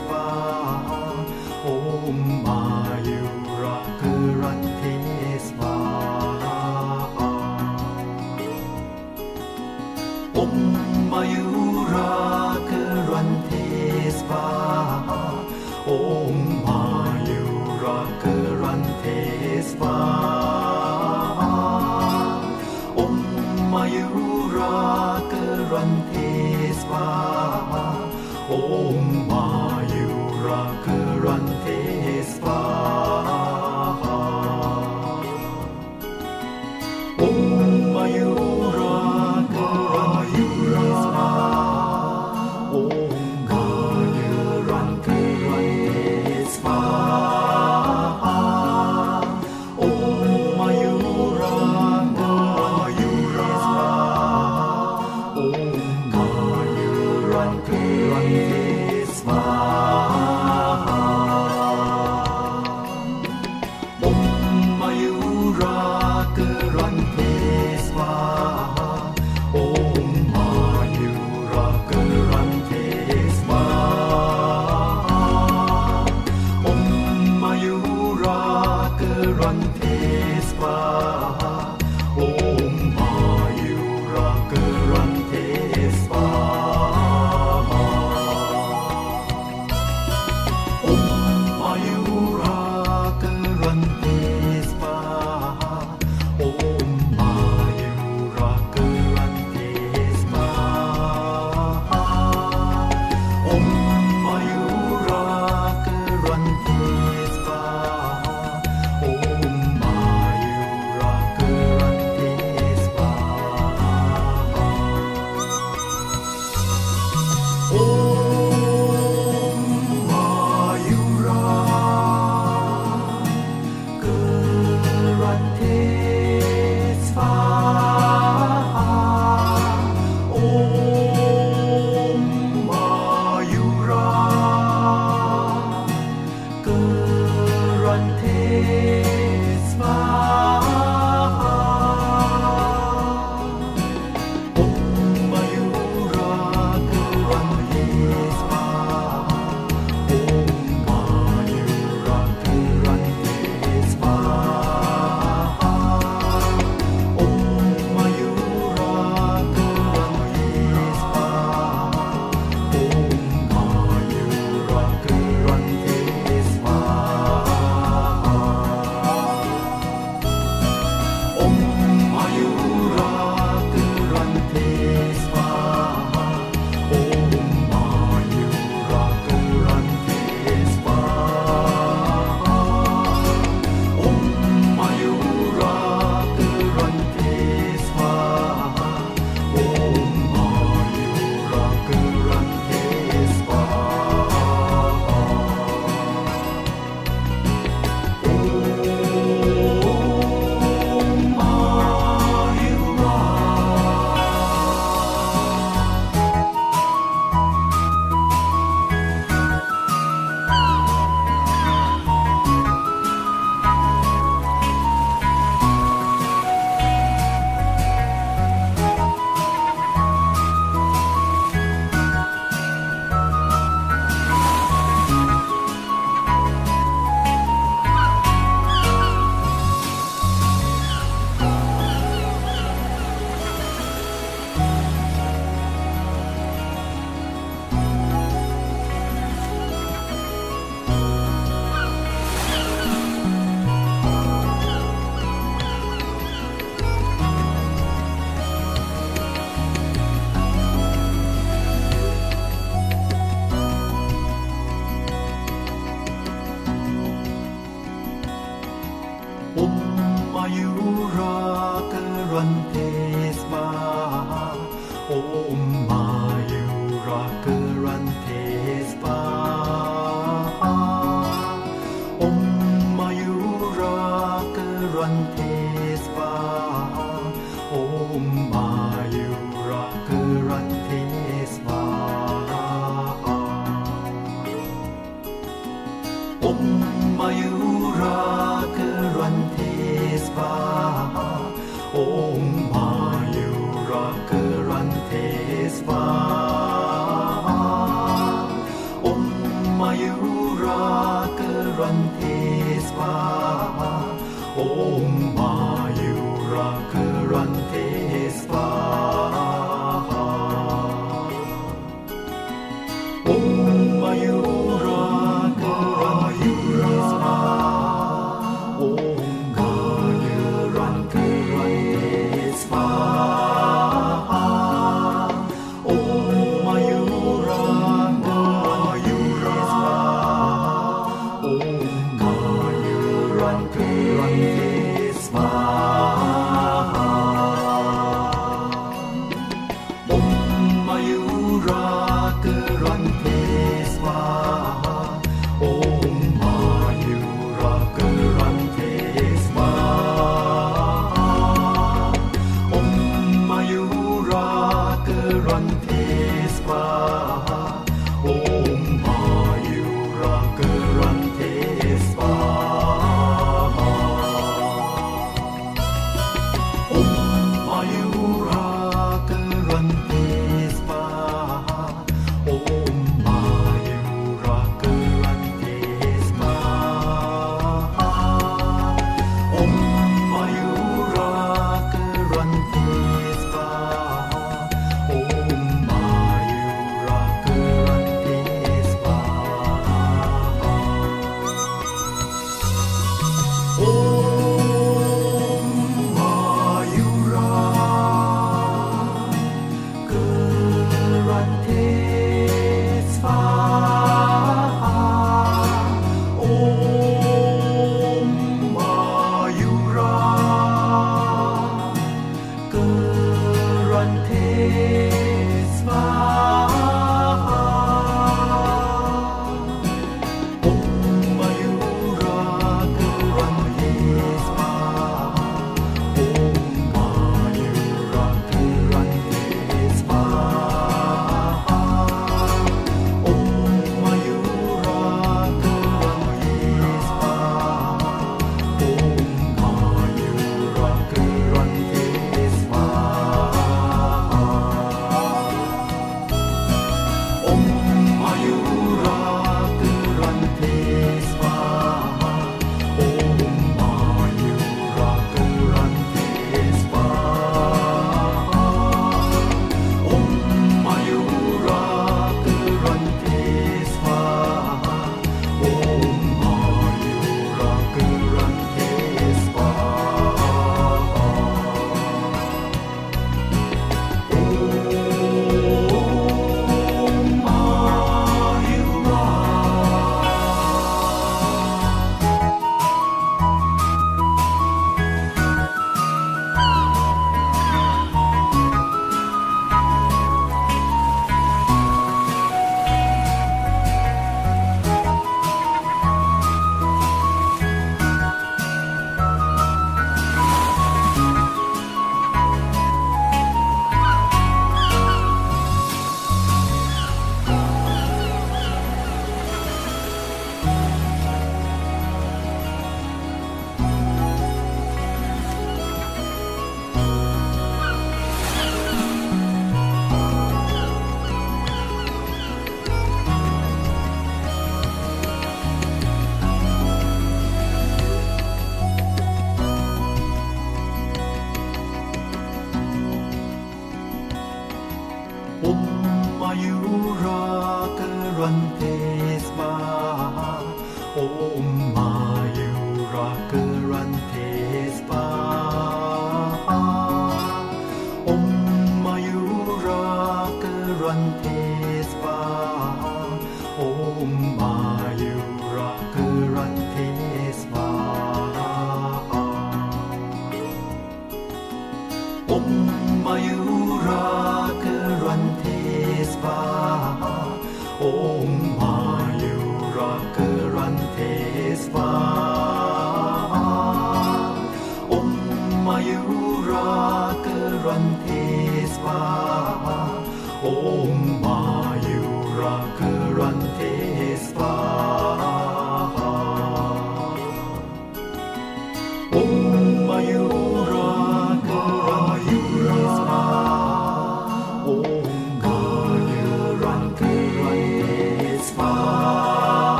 far.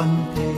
分别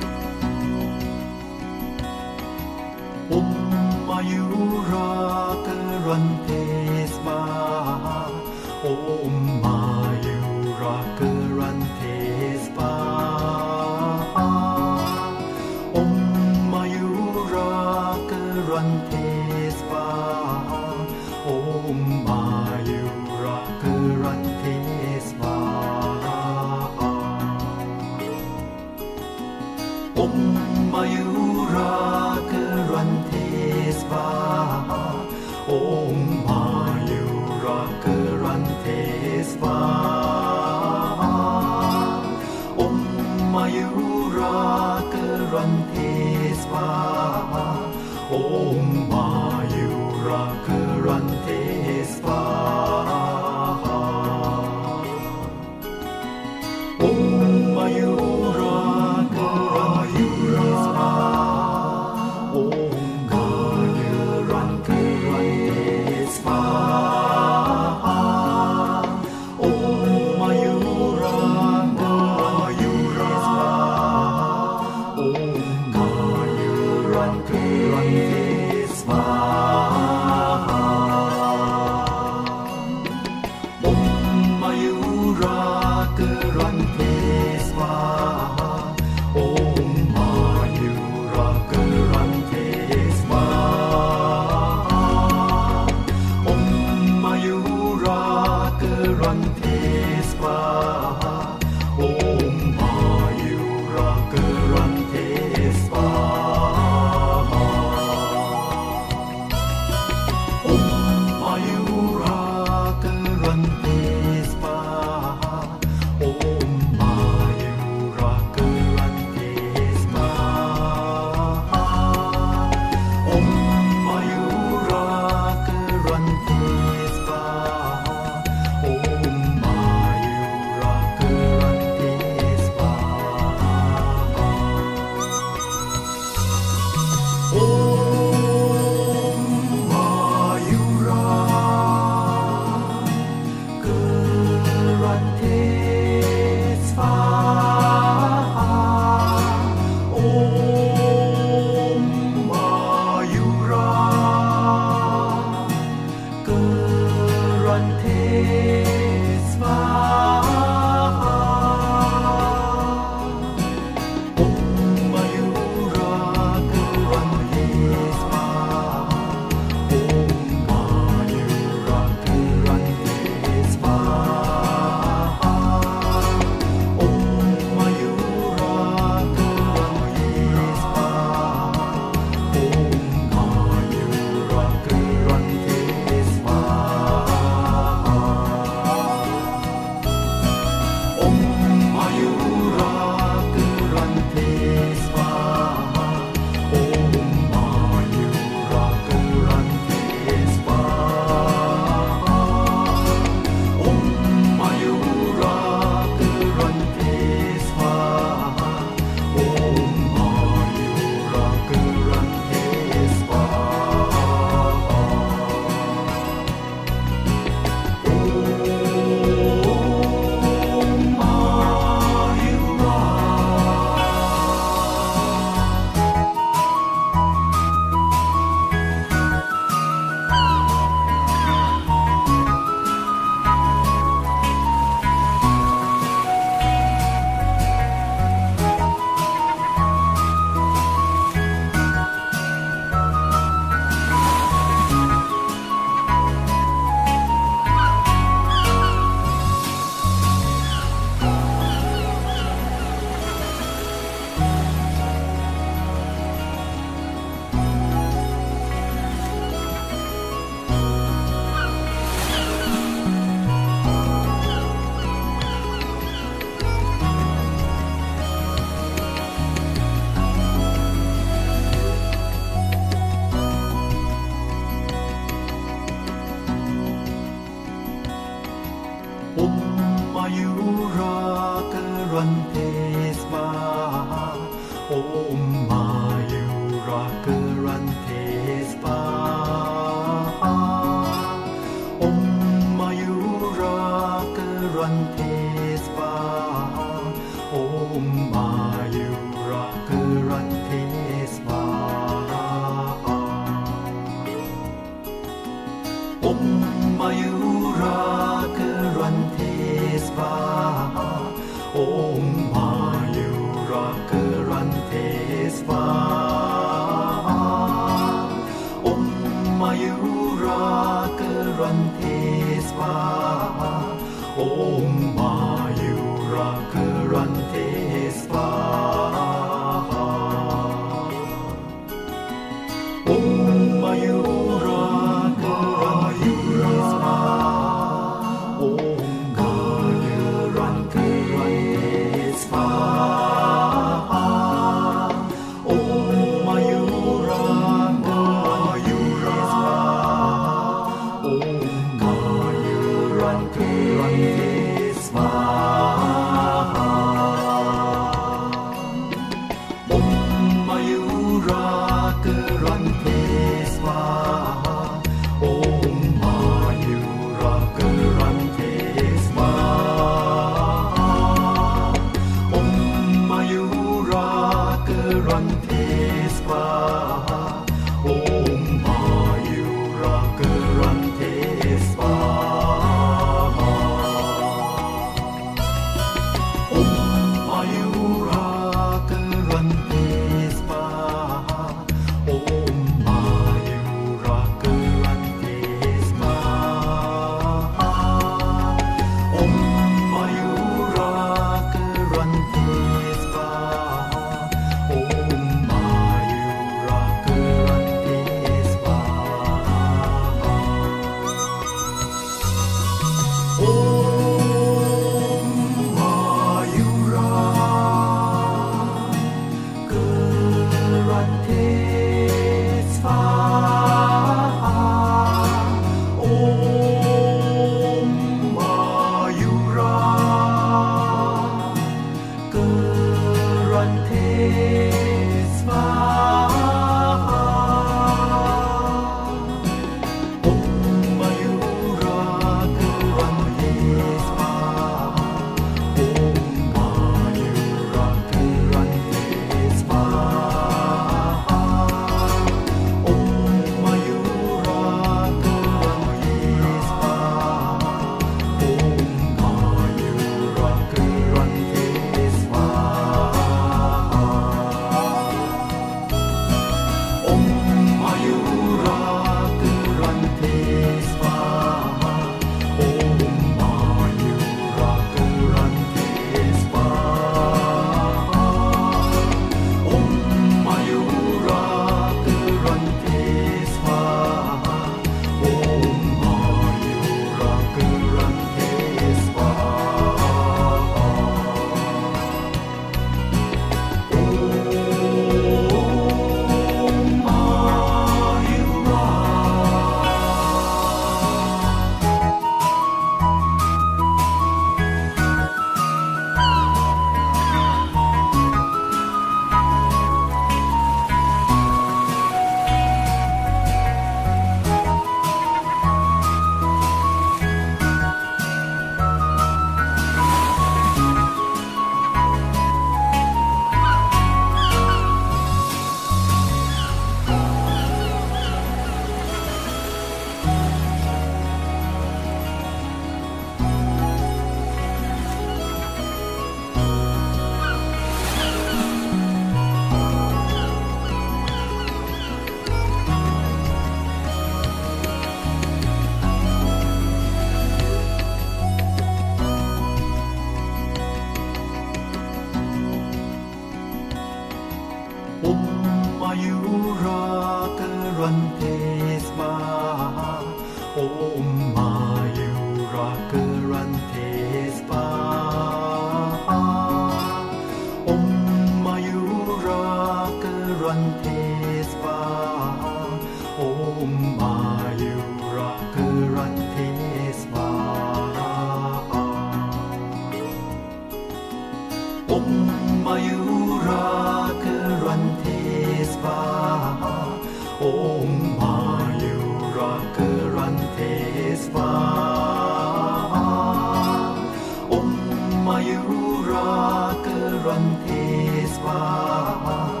Swaha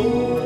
Oh.